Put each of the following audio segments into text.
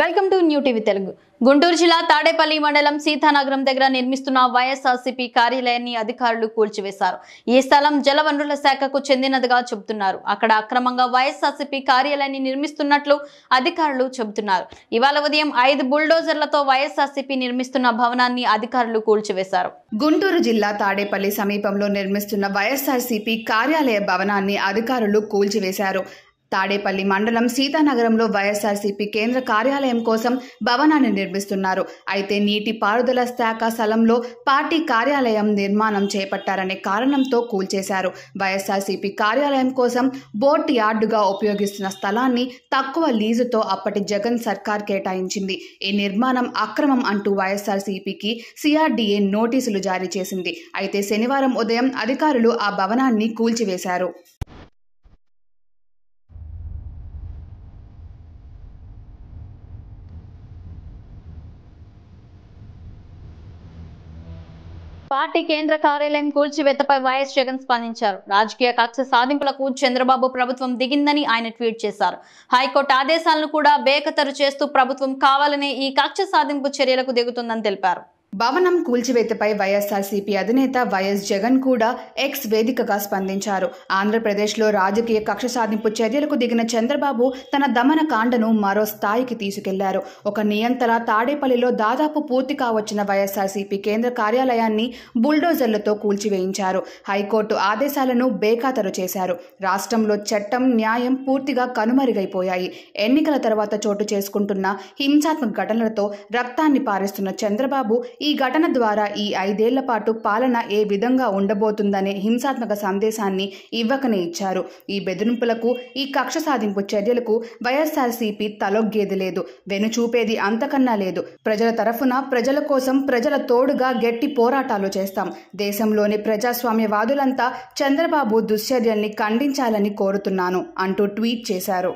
Welcome to new TV Telugu. Guntur జిల్లా తాడేపల్లి మండలం సీతానగరం దగ్గర నిర్మిస్తున్న వైఎస్ఆర్సీపీ కార్యాలయాన్ని అధికారులు కూల్చివేశారు. ఈ స్థలం జలవనరుల శాఖకు చెందినదిగా చెబుతున్నారు. అక్కడ అక్రమంగా వైఎస్ఆర్సీపీ కార్యాలయాన్ని నిర్మిస్తున్నట్లు అధికారులు చెబుతున్నారు. ఇవాళ ఉదయం ఐదు బుల్డోజర్లతో వైఎస్ఆర్సీపీ నిర్మిస్తున్న భవనాన్ని అధికారులు కూల్చివేశారు. గుంటూరు జిల్లా తాడేపల్లి సమీపంలో నిర్మిస్తున్న వైఎస్ఆర్సీపీ కార్యాలయ భవనాన్ని అధికారులు కూల్చివేశారు. తాడేపల్లి మండలం సీతానగరంలో వైఎస్ఆర్సీపీ కేంద్ర కార్యాలయం కోసం భవనాన్ని నిర్మిస్తున్నారు. అయితే నీటి పారుదల శాఖ స్థలంలో పార్టీ కార్యాలయం నిర్మాణం చేపట్టారనే కారణంతో కూల్చేశారు. వైఎస్ఆర్సీపీ కార్యాలయం కోసం బోట్ యార్డుగా ఉపయోగిస్తున్న స్థలాన్ని తక్కువ లీజుతో అప్పటి జగన్ సర్కార్ కేటాయించింది. ఈ నిర్మాణం అక్రమం అంటూ వైఎస్ఆర్సీపీకి సిఆర్డీఏ నోటీసులు జారీ చేసింది. అయితే శనివారం ఉదయం అధికారులు ఆ భవనాన్ని కూల్చివేశారు. పార్టీ కేంద్ర కార్యాలయం కూల్చివేతపై వైఎస్ జగన్ స్పందించారు. రాజకీయ కక్ష సాధింపులకు చంద్రబాబు ప్రభుత్వం దిగిందని ఆయన ట్వీట్ చేశారు. హైకోర్టు ఆదేశాలను కూడా బేఖతరు చేస్తూ ప్రభుత్వం కావాలనే ఈ కక్ష సాధింపు చర్యలకు దిగుతుందని తెలిపారు. భవనం కూల్చివేతపై వైఎస్ఆర్సీపీ అధినేత వైఎస్ జగన్ కూడా ఎక్స్ వేదికగా స్పందించారు. ఆంధ్రప్రదేశ్లో రాజకీయ కక్ష సాధింపు చర్యలకు దిగిన చంద్రబాబు తన దమన కాండను మరో స్థాయికి తీసుకెళ్ళారు. ఒక నియంతర తాడేపల్లిలో దాదాపు పూర్తి కావచ్చిన వైఎస్ఆర్సీపీ కేంద్ర కార్యాలయాన్ని బుల్డోజర్లతో కూల్చివేయించారు. హైకోర్టు ఆదేశాలను బేఖాతరు చేశారు. రాష్ట్రంలో చట్టం న్యాయం పూర్తిగా కనుమరుగైపోయాయి. ఎన్నికల తర్వాత చోటు చేసుకుంటున్న హింసాత్మక ఘటనలతో రక్తాన్ని పారిస్తున్న చంద్రబాబు ఈ ఘటన ద్వారా ఈ ఐదేళ్ళ పాటు పాలన ఏ విధంగా ఉండబోతుందనే హింసాత్మక సందేశాన్ని ఇవ్వకనే ఇచ్చారు. ఈ బెదిరింపులకు ఈ కక్ష సాధింపు చర్యలకు వైఎస్ఆర్సీపీ తలొగ్గేది లేదు. వెనుచూపేది అంతకన్నా లేదు. ప్రజల తరఫున ప్రజల కోసం ప్రజల తోడుగా గట్టి పోరాటాలు చేస్తాం. దేశంలోని ప్రజాస్వామ్యవాదులంతా చంద్రబాబు దుశ్చర్యల్ని ఖండించాలని కోరుతున్నాను అంటూ ట్వీట్ చేశారు.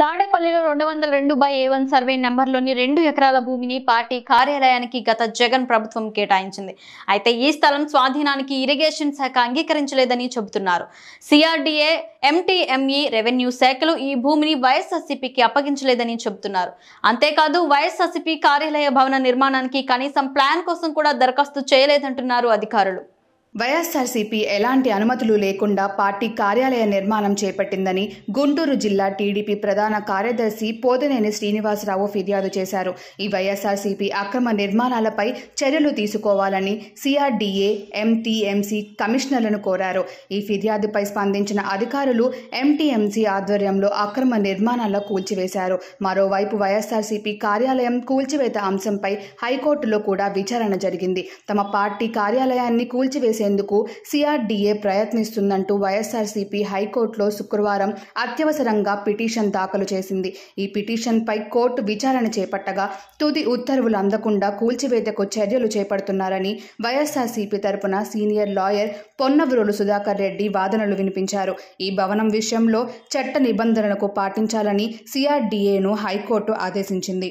తాడేపల్లిలో రెండు వందల రెండు బై ఏ వన్ సర్వే నెంబర్లోని రెండు ఎకరాల భూమిని పార్టీ కార్యాలయానికి గత జగన్ ప్రభుత్వం కేటాయించింది. అయితే ఈ స్థలం స్వాధీనానికి ఇరిగేషన్ శాఖ అంగీకరించలేదని చెబుతున్నారు. సిఆర్డీఏ ఎంటీఎంఈ రెవెన్యూ శాఖలు ఈ భూమిని వైఎస్ఆర్సీపీకి అప్పగించలేదని చెబుతున్నారు. అంతేకాదు వైఎస్ఆర్సీపీ కార్యాలయ భవన నిర్మాణానికి కనీసం ప్లాన్ కోసం కూడా దరఖాస్తు చేయలేదంటున్నారు అధికారులు. వైఎస్ఆర్సీపీ ఎలాంటి అనుమతులు లేకుండా పార్టీ కార్యాలయ నిర్మాణం చేపట్టిందని గుంటూరు జిల్లా టీడీపీ ప్రధాన కార్యదర్శి పోదనేని శ్రీనివాసరావు ఫిర్యాదు చేశారు. ఈ వైఎస్ఆర్సీపీ అక్రమ నిర్మాణాలపై చర్యలు తీసుకోవాలని సిఆర్డీఏ ఎంటీఎంసీ కమిషనర్లను కోరారు. ఈ ఫిర్యాదుపై స్పందించిన అధికారులు ఎంటీఎంసీ ఆధ్వర్యంలో అక్రమ నిర్మాణాల కూల్చివేశారు. మరోవైపు వైఎస్ఆర్సీపీ కార్యాలయం కూల్చివేత అంశంపై హైకోర్టులో కూడా విచారణ జరిగింది. తమ పార్టీ కార్యాలయాన్ని కూల్చివేసే చేసేందుకు సిఆర్డీఏ ప్రయత్నిస్తుందంటూ వైఎస్ఆర్సీపీ హైకోర్టులో శుక్రవారం అత్యవసరంగా పిటిషన్ దాఖలు చేసింది. ఈ పిటిషన్పై కోర్టు విచారణ చేపట్టగా తుది ఉత్తర్వులు అందకుండా కూల్చివేతకు చర్యలు చేపడుతున్నారని వైఎస్ఆర్సీపీ తరపున సీనియర్ లాయర్ పొన్నవరులు సుధాకర్ రెడ్డి వాదనలు వినిపించారు. ఈ భవనం విషయంలో చట్ట నిబంధనలకు పాటించాలని సిఆర్డీఏను హైకోర్టు ఆదేశించింది.